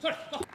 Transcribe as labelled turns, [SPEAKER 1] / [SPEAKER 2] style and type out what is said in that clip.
[SPEAKER 1] 坐着坐。